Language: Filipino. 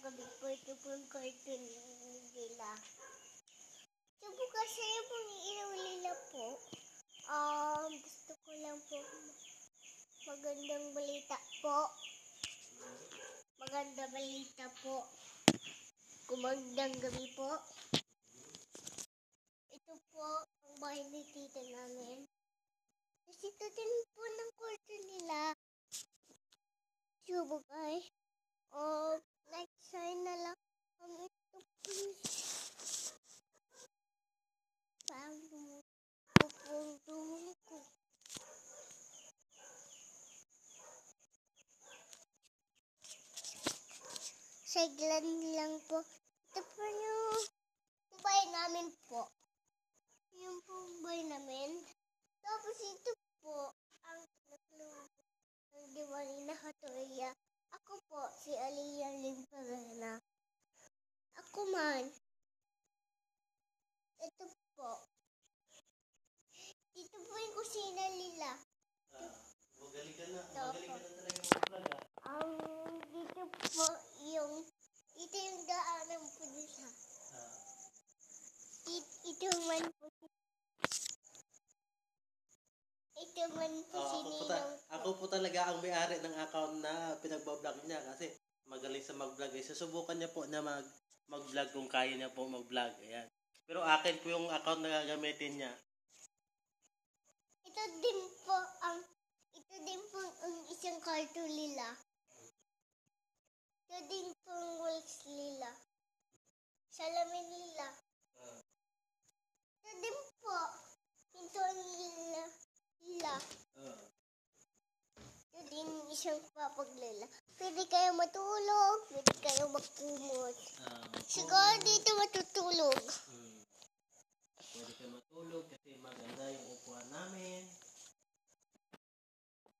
Gabi po. Yung cartoon nila. Ito po kasi po ilaw nila po. Um, gusto ko lang po magandang balita po. Magandang balita po. Kumagandang gabi po. Ito po ang bahay ni tita namin. Kasi ito din po ng cartoon nila. Subo guys. Oh, next time na lang kami ito please. Paano pupuntuhin ko? Saglan lang po. Ito po yung bahay namin po. Yung po bahay namin. Tapos ito po ang nagluluto ng diwali na katuya. Ako po, si Aliyah Limparena. Ako man. Ito po. Dito po yung kusina nila. Magaling ka na. Opo. Magaling ka na talaga mag-vlog ah. Ang dito po yung ito yung daanan po nila. Ah, Ito, ito man po. Man po oh, ako, po ta- ako po talaga ang may-ari ng account na pinagbablog niya kasi magaling sa mag-vlog. Eh. Susubukan niya po na mag mag-vlog kung kaya niya po mag-vlog. Ayan. Pero akin po yung account na gagamitin niya. Ito din po ang ito din po ang isang cartoon nila. Ito din po ang walks nila. Salamin nila. Ito din po. Ito ang nila. Nila. Uh, Ito din isang papaglala. Pwede kayo matulog. Pwede kayo magkumot. uh, Siguro dito matutulog. mm.